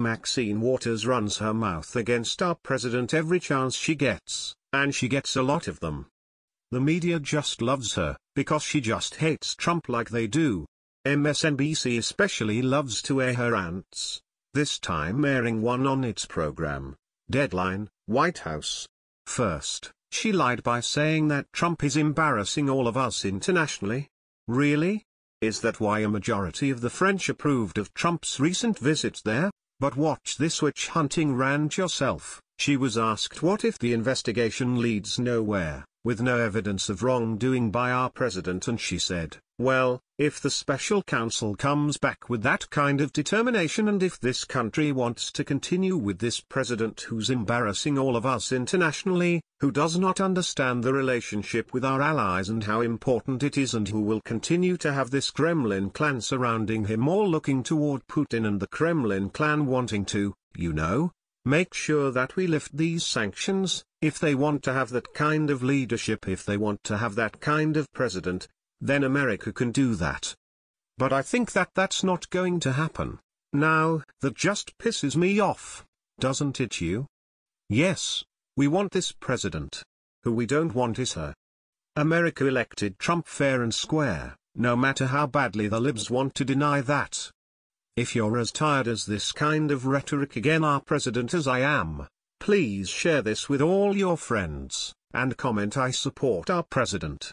Maxine Waters runs her mouth against our president every chance she gets, and she gets a lot of them. The media just loves her, because she just hates Trump like they do. MSNBC especially loves to air her rants, this time airing one on its program, Deadline, White House. First, she lied by saying that Trump is embarrassing all of us internationally. Really? Is that why a majority of the French approved of Trump's recent visit there? But watch this witch hunting rant yourself. She was asked what if the investigation leads nowhere, with no evidence of wrongdoing by our president and she said, well, if the special counsel comes back with that kind of determination and if this country wants to continue with this president who's embarrassing all of us internationally, who does not understand the relationship with our allies and how important it is and who will continue to have this Kremlin clan surrounding him all looking toward Putin and the Kremlin clan wanting to, you know, make sure that we lift these sanctions, if they want to have that kind of leadership if they want to have that kind of president, then America can do that. But I think that that's not going to happen. Now, that just pisses me off, doesn't it you? Yes, we want this president. Who we don't want is her. America elected Trump fair and square, no matter how badly the libs want to deny that. If you're as tired as this kind of rhetoric again our president as I am, please share this with all your friends, and comment I support our president.